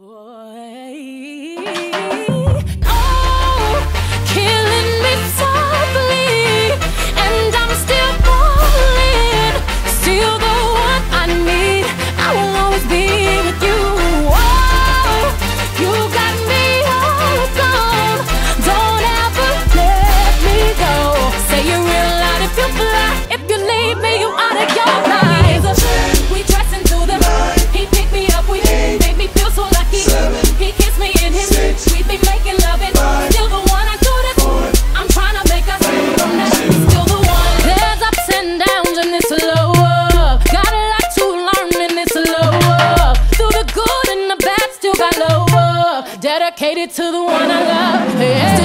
Whoa. Dedicated to the one I love. Yeah.